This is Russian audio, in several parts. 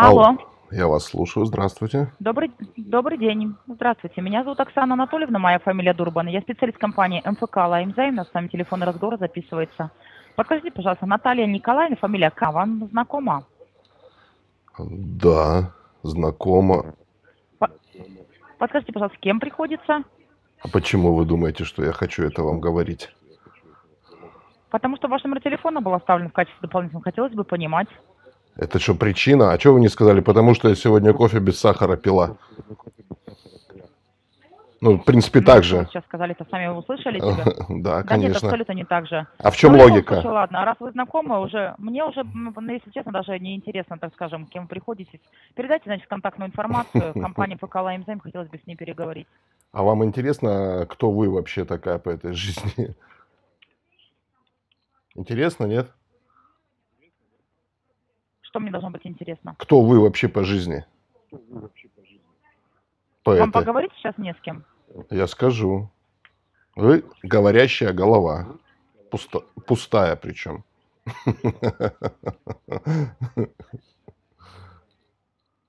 Алло. Я вас слушаю. Здравствуйте. Добрый, добрый день. Здравствуйте. Меня зовут Оксана Анатольевна, моя фамилия Дурбан. Я специалист компании МФК «Лаймзайм». У нас с вами телефонный разговор записывается. Подскажите, пожалуйста, Наталья Николаевна, фамилия К, вам знакома? Да, знакомо. Подскажите, пожалуйста, с кем приходится? А почему вы думаете, что я хочу это вам говорить? Потому что ваш номер телефона был оставлен в качестве дополнительного. Хотелось бы понимать. Это что, причина? А что вы не сказали? Потому что я сегодня кофе без сахара пила. Ну, в принципе, так же. Сейчас сказали, это сами вы услышали тебя? Да, Да нет, абсолютно не так же. А в чем Ну, в любом логика? случае, ладно, а раз вы знакомы, уже мне уже, ну, если честно, даже не интересно, так скажем, кем вы приходите. Передайте, значит, контактную информацию компании ПК «Лаймзайм», хотелось бы с ней переговорить. А вам интересно, кто вы вообще такая по этой жизни? Интересно, нет? Что мне должно быть интересно? Кто вы вообще по жизни? По Вам поговорить сейчас не с кем? Я скажу. Вы говорящая голова. Пусто- пустая причем.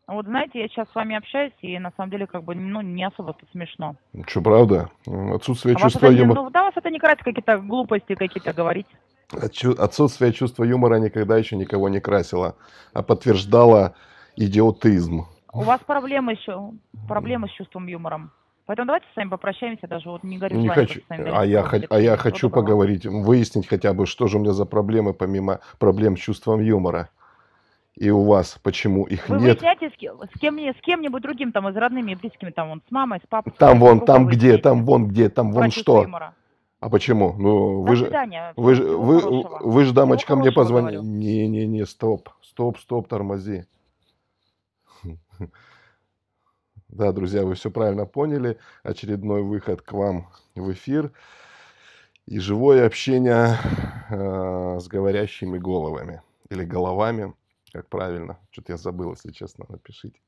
Вот знаете, я сейчас с вами общаюсь, и на самом деле, как бы, ну, не особо тут смешно. Что, правда? Отсутствие А чувства юмора. ну, да, вас это не красит какие-то глупости какие-то говорить. Отсутствие чувства юмора никогда еще никого не красило, а подтверждало идиотизм. У вас проблемы еще, проблемы с чувством юмором. Поэтому давайте с вами попрощаемся, даже вот не горю Не хочу, с вами а я, а я хочу поговорить, выяснить хотя бы, что же у меня за проблемы, помимо проблем с чувством юмора. И у вас, почему их Вы нет? выясняете с, с, кем, с кем-нибудь другим, там, из родными и близкими, там, вон, с мамой, с папой. Там вон, там где, там вон где, там вон что. юмора. А почему? Ну, вы же, вы же, вы, хорошего. вы же, дамочка, мне позвонили. Не-не-не, стоп, стоп, стоп, тормози. Да, друзья, вы все правильно поняли. Очередной выход к вам в эфир. И живое общение э, с говорящими головами. Или головами, как правильно. Что-то я забыл, если честно, напишите.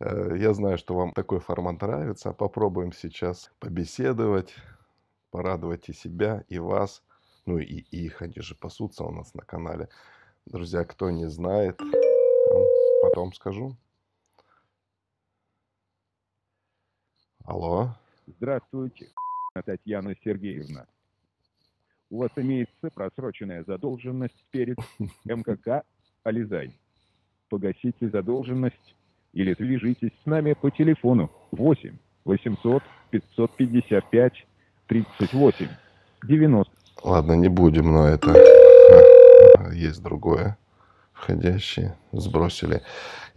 Э, Я знаю, что вам такой формат нравится. Попробуем сейчас побеседовать, порадовать и себя, и вас. Ну и их, они же пасутся у нас на канале. Друзья, кто не знает, потом скажу. Алло. Здравствуйте, Татьяна Сергеевна. У вас имеется просроченная задолженность перед МКК «Ализай». Погасите задолженность или свяжитесь с нами по телефону 8 800 555 38 90. Ладно, не будем, но это а, есть другое входящее. Сбросили.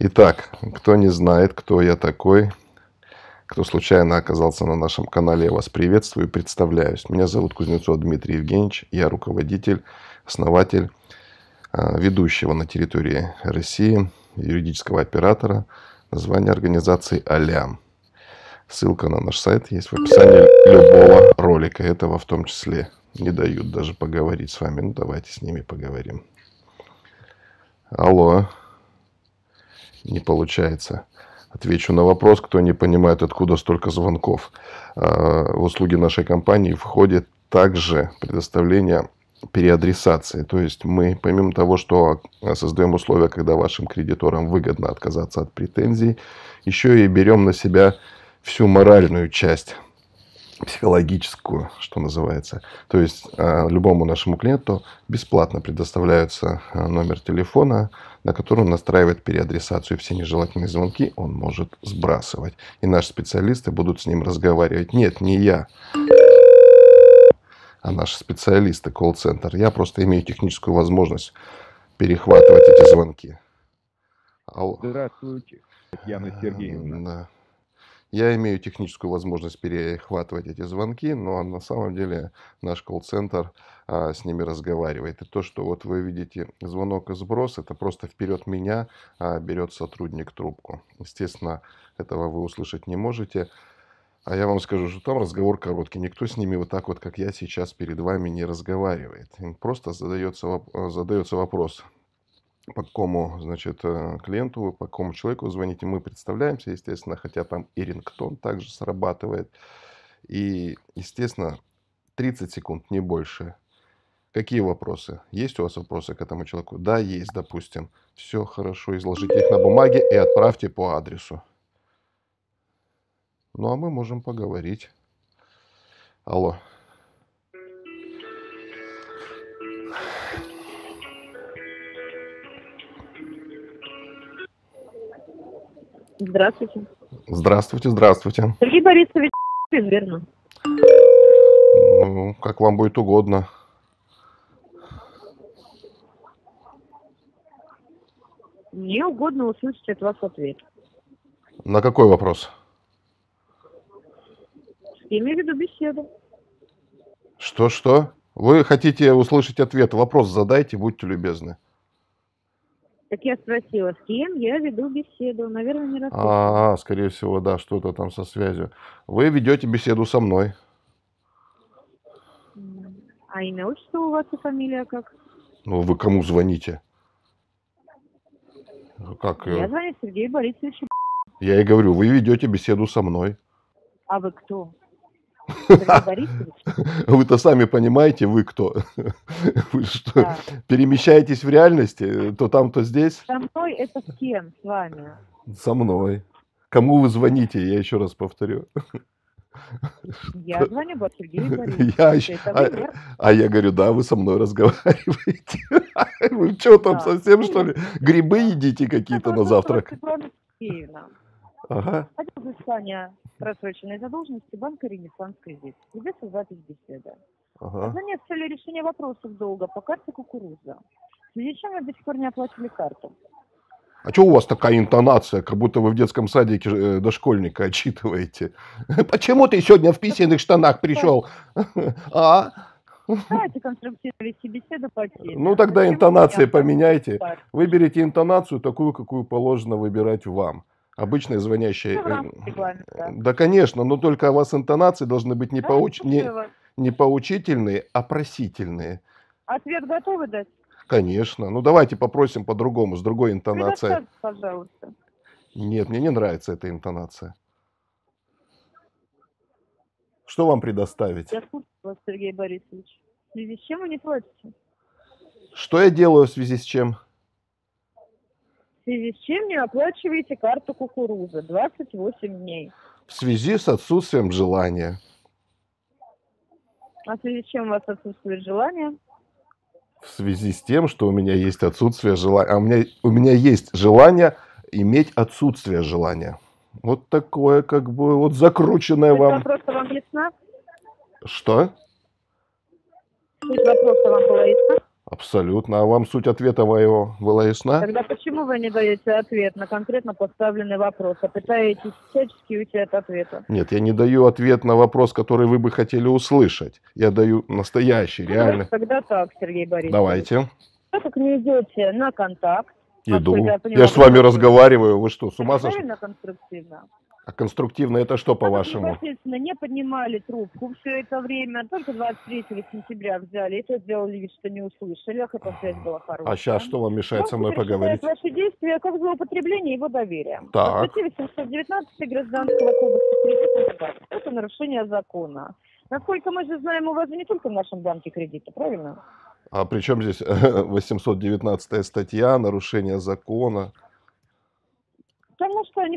Итак, кто не знает, кто я такой, кто случайно оказался на нашем канале, я вас приветствую и представляюсь. Меня зовут Кузнецов Дмитрий Евгеньевич. Я руководитель, основатель, а, ведущего на территории России юридического оператора название организации «Алям». Ссылка на наш сайт есть в описании любого ролика. Этого в том числе не дают даже поговорить с вами. Ну, давайте с ними поговорим. Алло. Не получается. Отвечу на вопрос, кто не понимает, откуда столько звонков. А, В услуги нашей компании входит также предоставление переадресации. То есть мы, помимо того, что создаем условия, когда вашим кредиторам выгодно отказаться от претензий, еще и берем на себя всю моральную часть психологическую, что называется. То есть а, любому нашему клиенту бесплатно предоставляется а, номер телефона, на который он настраивает переадресацию. Все нежелательные звонки он может сбрасывать. И наши специалисты будут с ним разговаривать. Нет, не я, а наши специалисты, колл-центр. Я просто имею техническую возможность перехватывать эти звонки. Алло. Здравствуйте, Татьяна Сергеевна. Да. Я имею техническую возможность перехватывать эти звонки, но на самом деле наш колл-центр а, с ними разговаривает. И то, что вот вы видите звонок и сброс, это просто вперед меня а, берет сотрудник трубку. Естественно, этого вы услышать не можете. А я вам скажу, что там разговор короткий. Никто с ними вот так вот, как я сейчас перед вами, не разговаривает. Им просто задается, задается вопрос, по какому, значит, э, клиенту по какому человеку звоните, мы представляемся, естественно, хотя там и рингтон также срабатывает. И, естественно, 30 секунд, не больше. Какие вопросы? Есть у вас вопросы к этому человеку? Да, есть, допустим. Все хорошо, изложите их на бумаге и отправьте по адресу. Ну, а мы можем поговорить. Алло. Здравствуйте. Здравствуйте, здравствуйте. Сергей Борисович, верно. Ну, как вам будет угодно. Мне угодно услышать от вас ответ. На какой вопрос? Я имею в виду беседу. Что-что? Вы хотите услышать ответ? Вопрос задайте, будьте любезны. Так я спросила, с кем я веду беседу. Наверное, не расслышала. А, скорее всего, да, что-то там со связью. Вы ведете беседу со мной. А имя, отчество у вас и фамилия как? Ну, вы кому звоните? Как? э, Я звоню Сергею Борисовичу. Я и говорю, вы ведете беседу со мной. А вы кто? Сергей Борисович? Вы-то сами понимаете, вы кто? Вы что, Да. перемещаетесь в реальности, то там, то здесь? Со мной это с кем? С вами? Со мной. Кому вы звоните, я еще раз повторю. Я звоню вот Сергею Борисовичу. Я еще- а- вы? А я говорю, да, вы со мной разговариваете. Вы что там Да. совсем, что ли? Грибы едите какие-то на завтрак? Ага. Отдел взыскания просроченной задолженности банка Ренессанс Кредит. Ведется запись беседы. Ага. Занят цели решения вопросов долга по карте кукуруза. В связи с чем вы до сих пор не оплатили карту? А что у вас такая интонация, как будто вы в детском садике э, дошкольника отчитываете? Почему ты сегодня в писаных штанах пришел? А? Давайте конструктивно вести беседу по теме. Ну тогда интонации поменяйте. Выберите интонацию такую, какую положено выбирать вам. Обычная звонящая... Ну, э, регламента. Да, конечно, но только у вас интонации должны быть не, Да, поуч- не, не поучительные, а просительные. Ответ готовы дать? Конечно. Ну давайте попросим по-другому, с другой интонацией. Пожалуйста. Нет, мне не нравится эта интонация. Что вам предоставить? Я слушаю вас, Сергей Борисович. В связи с чем вы не платите? Что я делаю в связи с чем? В связи с чем не оплачиваете карту кукурузы? 28 дней. В связи с отсутствием желания. А в связи с чем у вас отсутствует желание? В связи с тем, что у меня есть отсутствие желания. А у меня, у меня есть желание иметь отсутствие желания. Вот такое, как бы, вот закрученное Суть вам... вопроса вам ясна? Что? Суть вопроса вам была ясна? Абсолютно. А вам суть ответа моего была ясна? Тогда почему вы не даете ответ на конкретно поставленный вопрос, а пытаетесь всячески уйти от ответа? Нет, я не даю ответ на вопрос, который вы бы хотели услышать. Я даю настоящий, реальный. Тогда так, Сергей Борисович. Давайте. Так как не идете на контакт, Иду. Я Я поняла, ж с вами вы- разговариваю. Вы что, с ума сошли? правильно конструктивно? А конструктивно это что, по-вашему? Непосредственно не поднимали трубку все это время, только 23 сентября взяли, это сделали вид, что не услышали, а хотя связь была хорошая. А сейчас что вам мешает со мной поговорить? ваши действия как злоупотребление его доверием. Так. По статье 819 Гражданского кодекса. Это нарушение закона. Насколько мы же знаем, у вас же не только в нашем банке кредиты, правильно? А при чем здесь 819 статья, нарушение закона?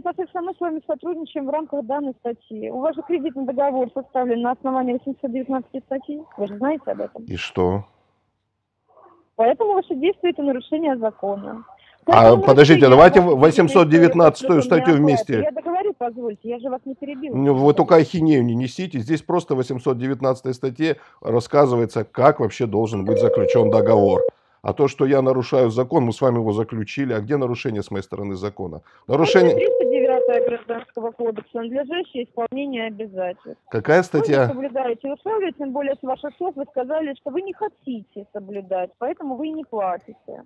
Непосредственно мы с вами сотрудничаем в рамках данной статьи. У вас же кредитный договор составлен на основании 819 статьи. Вы же знаете об этом. И что? Поэтому ваши действия – это нарушение закона. А, Поэтому подождите, давайте ваших действий 819 это статью вместе. Я договорю, позвольте, я же вас не перебила. Ну, Вы только ахинею не несите. Здесь просто в 819 статье рассказывается, как вообще должен быть заключен договор. А то, что я нарушаю закон, мы с вами его заключили. А где нарушение с моей стороны закона? Нарушение... 309 Гражданского кодекса, надлежащее исполнение обязательств. Какая Вы не статья? соблюдаете условия, тем более с ваших слов вы сказали, что вы не хотите соблюдать, поэтому вы и не платите.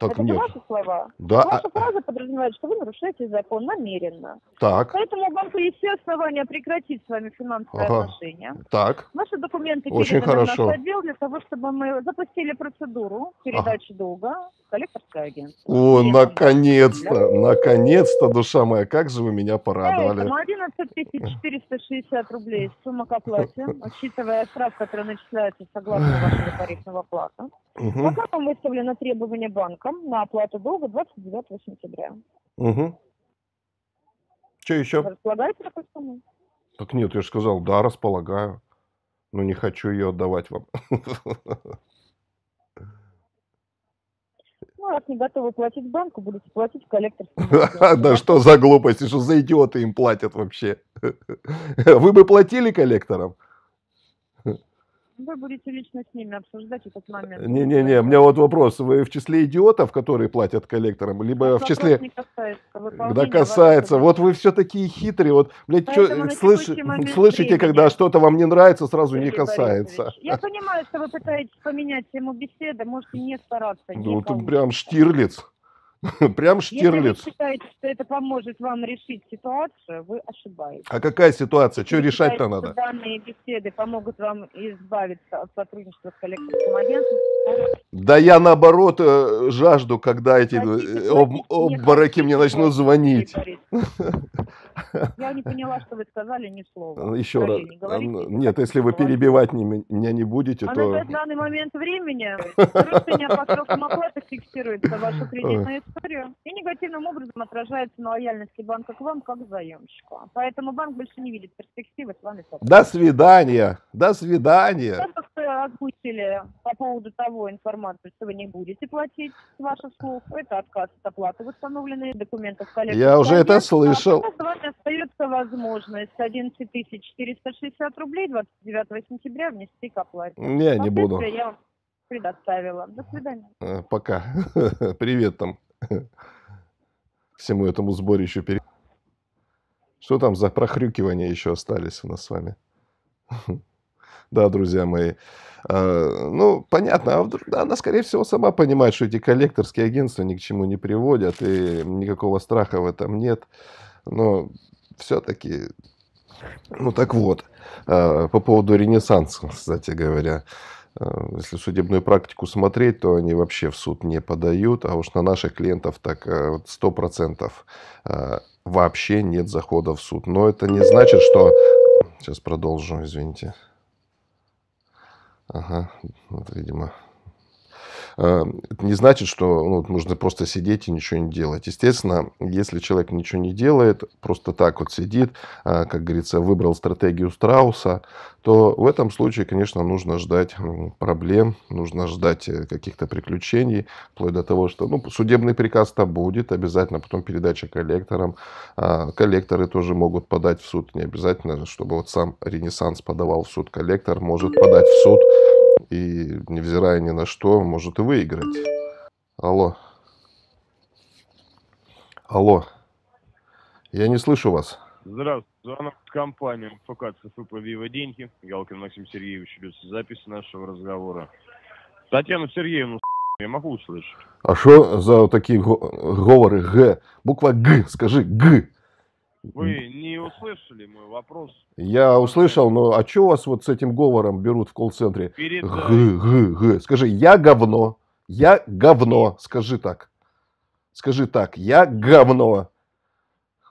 Так Это нет. ваши слова. Да, а- Ваша фраза подразумевает, что вы нарушаете закон намеренно. так, Поэтому у банка есть все основания прекратить с вами финансовые Ага. отношения. так. Ваши документы Очень переданы в хорошо. наш отдел для того, чтобы мы запустили процедуру передачи долга в коллекторское агентство. О, наконец-то, наконец-то, душа моя, как же вы меня порадовали. Поэтому 11 460 рублей сумма к оплате, учитывая штраф, который начисляется согласно вашего тарифного плата. Угу, Пока вам выставлено требование банком на оплату долга 29 сентября. угу. Что еще? Располагаете такой суммой? Так нет, я же сказал, да, располагаю. Но не хочу ее отдавать вам. Ну, раз не готовы платить банку, будете платить в коллекторском агентстве. Да что за глупости, что за идиоты им платят вообще? Вы бы платили коллекторам? Вы будете лично с ними обсуждать этот момент. Не-не-не, у меня вот вопрос. Вы в числе идиотов, которые платят коллекторам, либо Вас в числе... не касается Да касается. Вот вы все такие хитрые. Вот, блядь, чё, Поэтому на слыш- слышите, когда времени, что-то вам не нравится, сразу не Сергей касается. Борисович, Я понимаю, что вы пытаетесь поменять тему беседы, можете не стараться. не Ну, получится. прям Штирлиц. Прям Если вы Штирлиц. считаете, что это поможет вам решить ситуацию, вы ошибаетесь. А какая ситуация? Что решать-то надо? данные беседы помогут вам избавиться от сотрудничества с коллекторским агентством, Да я наоборот э, жажду, когда эти э, об- обмороки мне начнут звонить. Я не поняла, что вы сказали ни слова. Еще раз. Скорее, не говорите, А, Нет, если вы перебивать не меня не будете, А то... на данный момент времени нарушение по срокам оплаты фиксируется вашу кредитную историю и негативным образом отражается на лояльности банка к вам как заемщику. Поэтому банк больше не видит перспективы с вами сотрудничать. До свидания. До свидания. Озвучили по поводу того информацию, что вы не будете платить с ваших слов. Это отказ от оплаты в установленные документы в коллекторском Я уже это слышал. А пока с вами остается возможность 11 460 рублей 29 сентября внести к оплате. Не, не буду. Я вам предоставила. До свидания. Э, Пока. Привет там. Всему этому сборищу. пере- Что там за прохрюкивания еще остались у нас с вами? Да, друзья мои. Э, Ну, понятно. а вдруг- Она, скорее всего, сама понимает, что эти коллекторские агентства ни к чему не приводят, и никакого страха в этом нет. Но все-таки... Ну, так вот. э, По поводу Ренессанса, кстати говоря. Э, Если судебную практику смотреть, то они вообще в суд не подают, а уж на наших клиентов так э, вот сто процентов э, вообще нет захода в суд. Но это не значит, что... Сейчас продолжу, извините. Ага, вот, видимо. Э, Это не значит, что ну, нужно просто сидеть и ничего не делать. Естественно, если человек ничего не делает, просто так вот сидит, а, как говорится, выбрал стратегию страуса, то в этом случае, конечно, нужно ждать проблем, нужно ждать э, каких-то приключений, вплоть до того, что ну, судебный приказ-то будет, обязательно потом передача коллекторам. А, Коллекторы тоже могут подать в суд, не обязательно, чтобы вот сам Ренессанс подавал в суд. Коллектор может подать в суд и, невзирая ни на что, может и выиграть. Алло. Алло. Я не слышу вас. Здравствуйте. Звонок компании МФК ЦФП «Вива Деньги». Галкин Максим Сергеевич идет запись нашего разговора. Татьяна Сергеевна, я могу услышать? А что за вот такие го- говоры Г? Буква Г, скажи Г. Вы не услышали мой вопрос? Я услышал, но а что вас вот с этим говором берут в колл-центре? Г, Передай. Г, Г. Скажи, я говно. Я говно. Скажи так. Скажи так, я говно.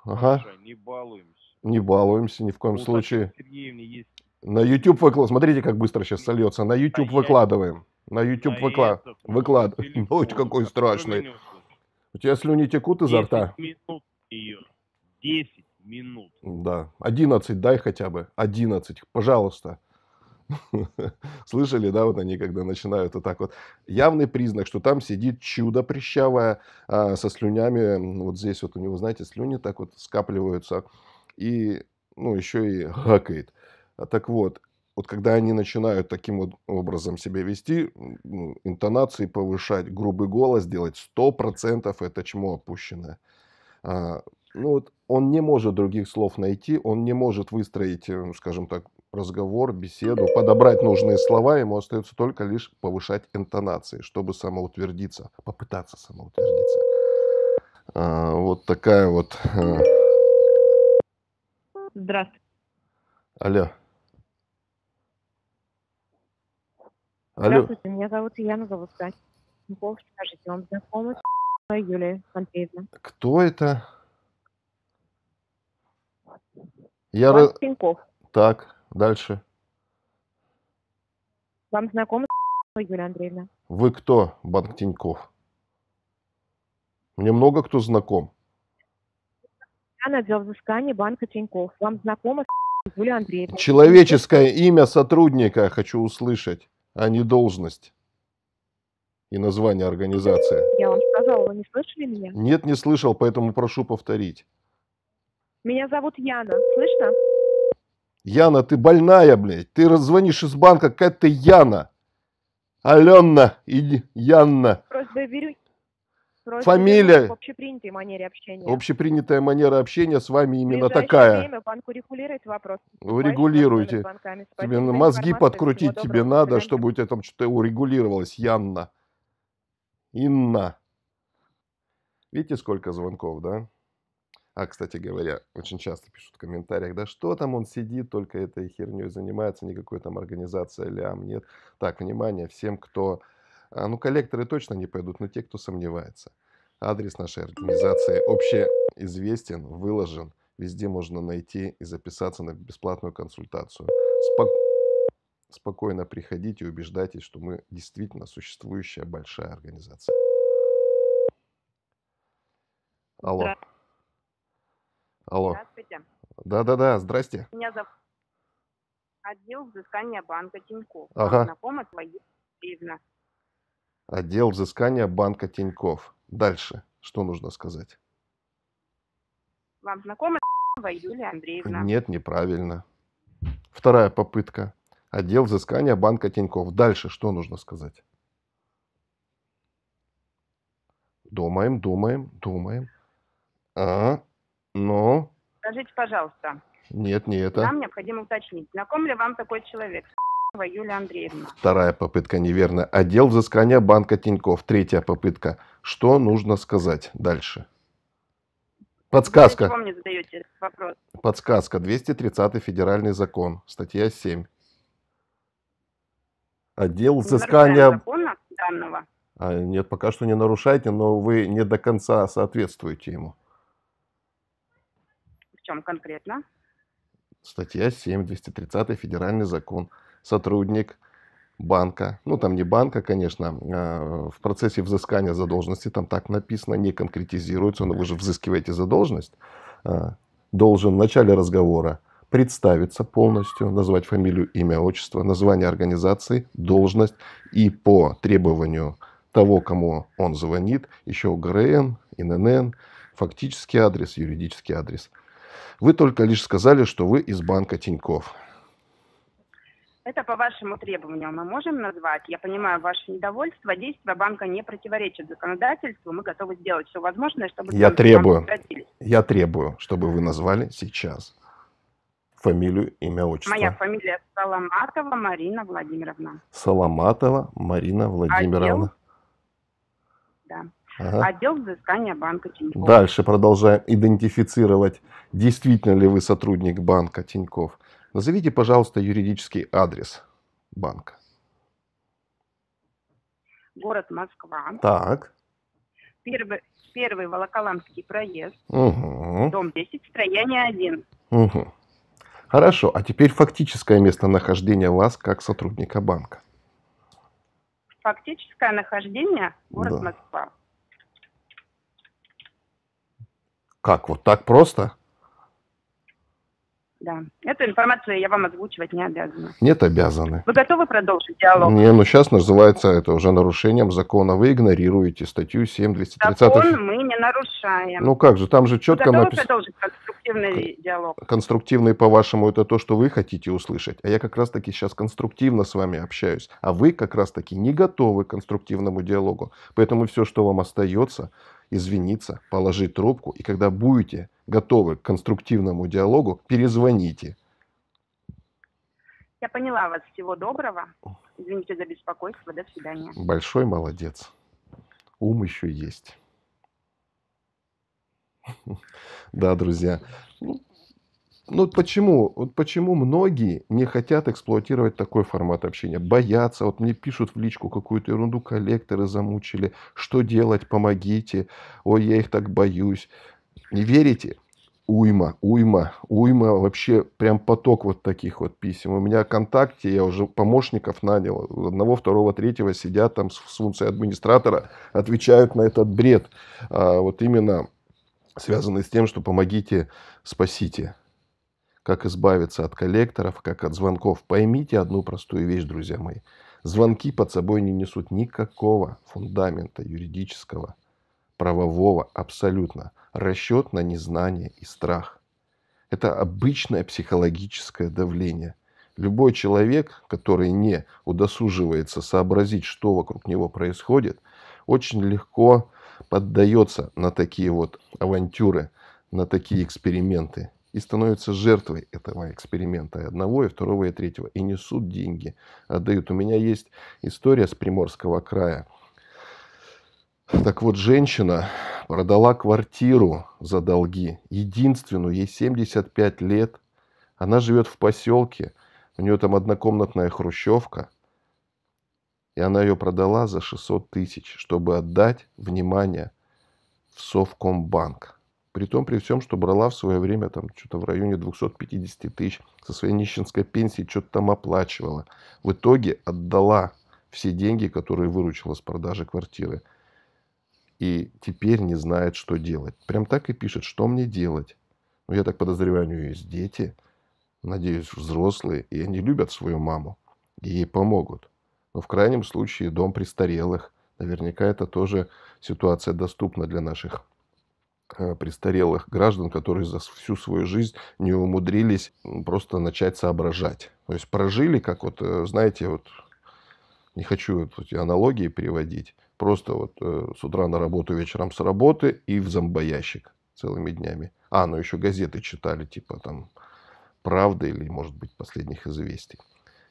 Ага, Не балуемся. не балуемся ни в коем У случае. Татьяны Сергеевны есть На YouTube выкладываем. Смотрите, как быстро сейчас сольется. На YouTube я- выкладываем. На YouTube на выкладываем. Ой, какой страшный. У тебя слюни текут изо 10 рта? ее. 10 минут. Да. 11 дай хотя бы. 11, пожалуйста. Слышали, да, вот они, когда начинают вот так вот. Явный признак, что там сидит чудо прыщавое а, со слюнями. Вот здесь вот у него, знаете, слюни так вот скапливаются. И, ну, еще и гакает. А Так вот, вот когда они начинают таким вот образом себя вести, ну, интонации повышать, грубый голос делать, 100% это чмо опущенное. А, ну вот он не может других слов найти, он не может выстроить, э, скажем так, разговор, беседу, подобрать нужные слова, ему остается только лишь повышать интонации, чтобы самоутвердиться, попытаться самоутвердиться. А, вот такая вот... а, Здравствуйте. Алло. Алло. Здравствуйте, меня зовут Яна Заводская. Скажите, вам знакома Юлия Андреевна? Кто это? Я... Вам ра- Тинькофф. Так, дальше. Вам знакома с Юлия Андреевна? Вы кто, Банк Тиньков? Мне много кто знаком. Я отдел взыскания банка Тинькофф. Вам знакома с Юлия Андреевна? Человеческое имя сотрудника хочу услышать, а не должность и название организации. Я вам сказала, вы не слышали меня? Нет, не слышал, поэтому прошу повторить. Меня зовут Яна. Слышно? Яна, ты больная, блядь. Ты раззвонишь из банка, какая ты Яна. Алена и Янна. Просьба беру. Просьба Фамилия? В общепринятой манере общения. Общепринятая манера общения с вами именно такая. время банк урегулирует вопрос. Урегулируйте. Тебе мозги подкрутить тебе надо, свидания. чтобы у тебя там что-то урегулировалось, Янна. Инна. Видите, сколько звонков, да? А, кстати говоря, очень часто пишут в комментариях, да что там он сидит, только этой херней занимается, никакой там организация лям нет. Так, внимание всем, кто... а, Ну, коллекторы точно не пойдут, но те, кто сомневается. Адрес нашей организации общеизвестен, выложен. Везде можно найти и записаться на бесплатную консультацию. Спок- Спокойно приходите и убеждайтесь, что мы действительно существующая большая организация. Алло. Здра- Алло. Здравствуйте. Да-да-да, здрасте. Меня зовут отдел взыскания банка Тинькофф. Ага. Знакома твоя Андреевна? Отдел взыскания банка Тиньков. Дальше. Что нужно сказать? Вам знакома Юлия Андреевна? Нет, неправильно. Вторая попытка. Отдел взыскания банка Тиньков. Дальше что нужно сказать? Думаем, думаем, думаем. А, ну, Скажите, пожалуйста, нет, не это. нам необходимо уточнить, знаком ли вам такой человек? Юлия Андреевна. Вторая попытка неверная. Отдел взыскания банка Тиньков. Третья попытка. Что нужно сказать дальше? Подсказка. чего мне задаете вопрос? Подсказка. 230 федеральный закон. Статья 7. Отдел взыскания... закона данного. А, нет, пока что не нарушайте, но вы не до конца соответствуете ему. Чем конкретно? Статья 7, 230 федеральный закон. Сотрудник банка, ну там не банка, конечно, а, в процессе взыскания задолженности, там так написано, не конкретизируется, но вы же взыскиваете задолженность, а, должен в начале разговора представиться полностью, назвать фамилию, имя, отчество, название организации, должность и по требованию того, кому он звонит, еще ГРН, ИНН, фактический адрес, юридический адрес. Вы только лишь сказали, что вы из банка Тиньков. Это по вашему требованию мы можем назвать. Я понимаю ваше недовольство. Действия банка не противоречат законодательству. Мы готовы сделать все возможное, чтобы... Я требую. Я требую, чтобы вы назвали сейчас фамилию, имя, отчество. Моя фамилия Соломатова Марина Владимировна. Соломатова Марина Владимировна. Да. Ага. Отдел взыскания банка Тинькофф. Дальше продолжаем идентифицировать, действительно ли вы сотрудник банка Тиньков. Назовите, пожалуйста, юридический адрес банка. Город Москва. Так. Первый, первый Волоколамский проезд. Угу. Дом 10, строение 1. Угу. Хорошо. А теперь фактическое местонахождение вас как сотрудника банка. Фактическое нахождение город Да. Москва. Как, вот так просто? Да. Эту информацию я вам озвучивать не обязана. Нет, обязаны. Вы готовы продолжить диалог? Не, ну сейчас называется это уже нарушением закона. Вы игнорируете статью 7 230. Закон мы не нарушаем. Ну как же, там же Вы четко готовы написано. продолжить конструктивный диалог? Конструктивный, по-вашему, это то, что вы хотите услышать. А я как раз-таки сейчас конструктивно с вами общаюсь. А вы как раз-таки не готовы к конструктивному диалогу. Поэтому все, что вам остается, извиниться, положить трубку. И когда будете готовы к конструктивному диалогу, перезвоните. Я поняла вас. Всего доброго. Извините за беспокойство. До свидания. Большой молодец. Ум еще есть. Да, друзья. Ну, ну почему, вот почему многие не хотят эксплуатировать такой формат общения? Боятся. Вот мне пишут в личку какую-то ерунду, коллекторы замучили. Что делать? Помогите. Ой, я их так боюсь. Не верите? Уйма, уйма, уйма, вообще прям поток вот таких вот писем. У меня ВКонтакте, я уже помощников нанял, одного, второго, третьего сидят там с функцией администратора, отвечают на этот бред. А, вот именно связанный с тем, что помогите, спасите. Как избавиться от коллекторов, как от звонков. Поймите одну простую вещь, друзья мои. Звонки под собой не несут никакого фундамента юридического, правового, абсолютно. Расчет на незнание и страх. Это обычное психологическое давление. Любой человек, который не удосуживается сообразить, что вокруг него происходит, очень легко поддается на такие вот авантюры, на такие эксперименты и становится жертвой этого эксперимента и одного, и второго, и третьего. И несут деньги, отдают. У меня есть история с Приморского края. Так вот, женщина продала квартиру за долги, единственную, ей 75 лет. Она живет в поселке, у нее там однокомнатная хрущевка. И она ее продала за 600 тысяч, чтобы отдать, внимание, в Совкомбанк. При том, при всем, что брала в свое время там что-то в районе 250 тысяч со своей нищенской пенсии, что-то там оплачивала. В итоге отдала все деньги, которые выручила с продажи квартиры. И теперь не знает, что делать. Прям так и пишет, что мне делать. Ну, я так подозреваю, у нее есть дети. Надеюсь, взрослые. И они любят свою маму. И ей помогут. Но в крайнем случае дом престарелых. Наверняка это тоже ситуация доступна для наших престарелых граждан, которые за всю свою жизнь не умудрились просто начать соображать. То есть прожили, как вот, э, знаете, вот не хочу вот эти аналогии переводить, просто вот э, с утра на работу, вечером с работы и в зомбоящик целыми днями. А, ну еще газеты читали, типа там «Правда» или, может быть, «Последних известий».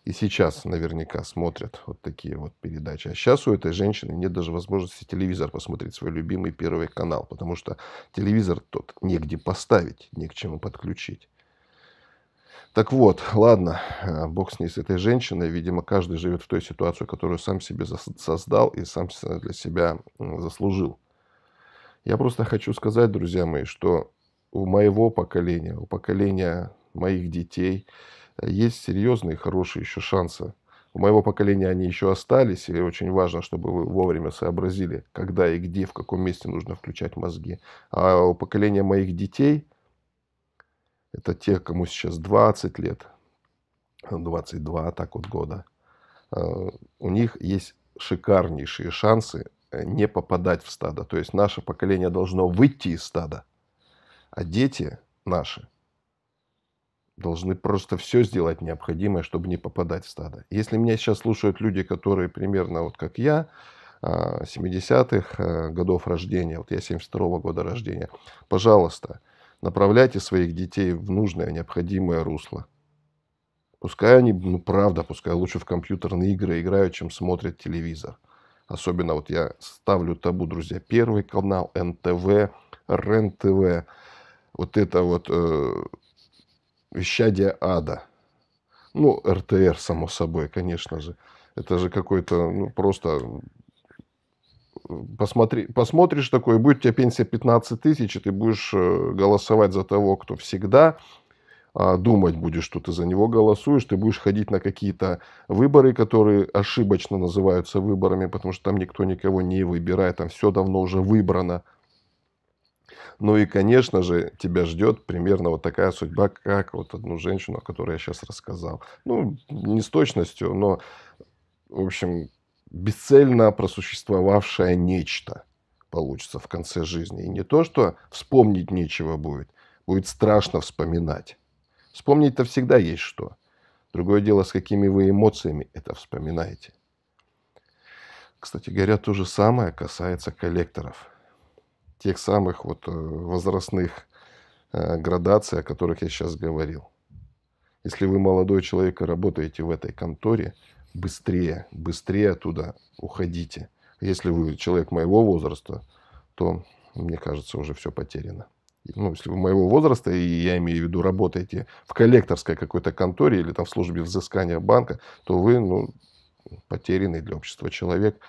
И сейчас наверняка смотрят вот такие вот передачи. А сейчас у этой женщины нет даже возможности телевизор посмотреть, свой любимый первый канал, потому что телевизор тот негде поставить, не к чему подключить. Так вот, ладно, э, бог с ней, с этой женщиной. Видимо, каждый живет в той ситуации, которую сам себе создал и сам для себя заслужил. Я просто хочу сказать, друзья мои, что у моего поколения, у поколения моих детей – есть серьезные, хорошие еще шансы. У моего поколения они еще остались, и очень важно, чтобы вы вовремя сообразили, когда и где, в каком месте нужно включать мозги. А у поколения моих детей, это те, кому сейчас 20 лет, 22 так вот года, э, у них есть шикарнейшие шансы э, не попадать в стадо. То есть наше поколение должно выйти из стада, а дети наши – должны просто все сделать необходимое, чтобы не попадать в стадо. Если меня сейчас слушают люди, которые примерно вот как я, 70-х а, а, годов рождения, вот я 72-го года рождения, пожалуйста, направляйте своих детей в нужное, необходимое русло. Пускай они, ну правда, пускай лучше в компьютерные игры играют, чем смотрят телевизор. Особенно вот я ставлю табу, друзья, Первый канал, НТВ, РЕН-ТВ. Вот это вот э, исчадие ада. Ну, РТР, само собой, конечно же. Это же какой-то, ну, просто... Посмотри, посмотришь такое, будет у тебя пенсия 15 тысяч, и ты будешь э, голосовать за того, кто всегда, а думать будешь, что ты за него голосуешь, ты будешь ходить на какие-то выборы, которые ошибочно называются выборами, потому что там никто никого не выбирает, там все давно уже выбрано. Ну и, конечно же, тебя ждет примерно вот такая судьба, как вот одну женщину, о которой я сейчас рассказал. Ну, не с точностью, но, в общем, бесцельно просуществовавшее нечто получится в конце жизни. И не то, что вспомнить нечего будет, будет страшно вспоминать. Вспомнить-то всегда есть что. Другое дело, с какими вы эмоциями это вспоминаете. Кстати говоря, то же самое касается коллекторов тех самых вот э, возрастных э, градаций, о которых я сейчас говорил. Если вы молодой человек и работаете в этой конторе, быстрее, быстрее оттуда уходите. Если вы человек моего возраста, то, мне кажется, уже все потеряно. Ну, если вы моего возраста, и я имею в виду, работаете в коллекторской какой-то конторе или там в службе взыскания банка, то вы, ну, потерянный для общества человек.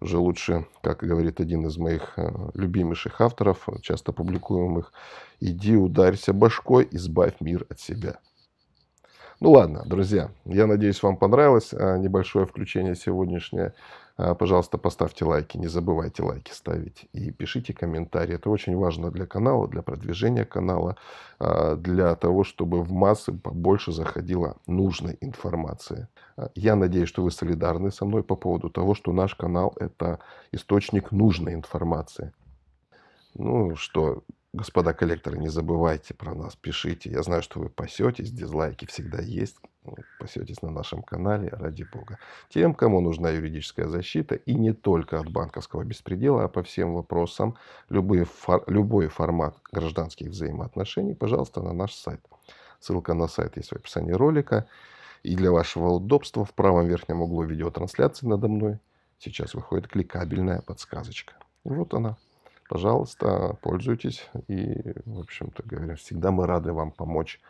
Уже лучше, как говорит один из моих э, любимейших авторов, часто публикуемых, иди ударься башкой, избавь мир от себя. Ну ладно, друзья, я надеюсь, вам понравилось а, небольшое включение сегодняшнее. А, пожалуйста, поставьте лайки, не забывайте лайки ставить и пишите комментарии. Это очень важно для канала, для продвижения канала, а, для того, чтобы в массы побольше заходила нужной информации. Я надеюсь, что вы солидарны со мной по поводу того, что наш канал – это источник нужной информации. Ну что, Господа коллекторы, не забывайте про нас, пишите. Я знаю, что вы пасетесь, дизлайки всегда есть. Пасетесь на нашем канале, ради бога. Тем, кому нужна юридическая защита, и не только от банковского беспредела, а по всем вопросам, любой, фор, любой формат гражданских взаимоотношений, пожалуйста, на наш сайт. Ссылка на сайт есть в описании ролика. И для вашего удобства в правом верхнем углу видеотрансляции надо мной сейчас выходит кликабельная подсказочка. Вот она. Пожалуйста, пользуйтесь. И, в общем-то говоря, всегда мы рады вам помочь.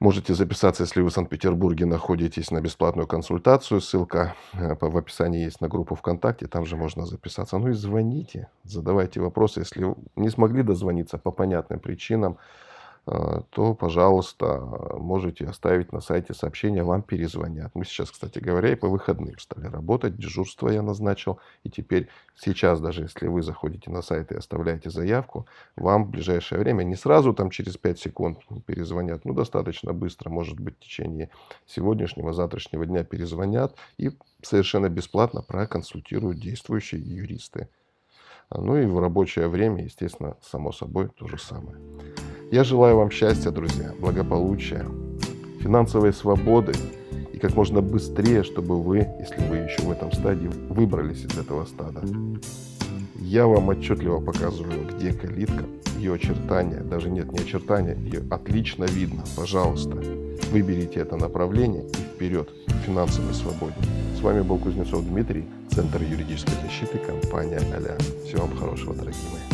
Можете записаться, если вы в Санкт-Петербурге находитесь на бесплатную консультацию. Ссылка э, в описании есть на группу ВКонтакте, там же можно записаться. Ну и звоните, задавайте вопросы. Если не смогли дозвониться по понятным причинам, то, пожалуйста, можете оставить на сайте сообщение, вам перезвонят. Мы сейчас, кстати говоря, и по выходным стали работать, дежурство я назначил. И теперь, сейчас даже, если вы заходите на сайт и оставляете заявку, вам в ближайшее время, не сразу там через 5 секунд перезвонят, ну достаточно быстро, может быть, в течение сегодняшнего, завтрашнего дня перезвонят и совершенно бесплатно проконсультируют действующие юристы. Ну и в рабочее время, естественно, само собой, то же самое. Я желаю вам счастья, друзья, благополучия, финансовой свободы и как можно быстрее, чтобы вы, если вы еще в этом стадии, выбрались из этого стада. Я вам отчетливо показываю, где калитка, ее очертания, даже нет, не очертания, ее отлично видно. Пожалуйста, выберите это направление и вперед к финансовой свободе. Вами был Кузнецов Дмитрий, Центр юридической защиты, компания «Аля». Всего вам хорошего, дорогие мои.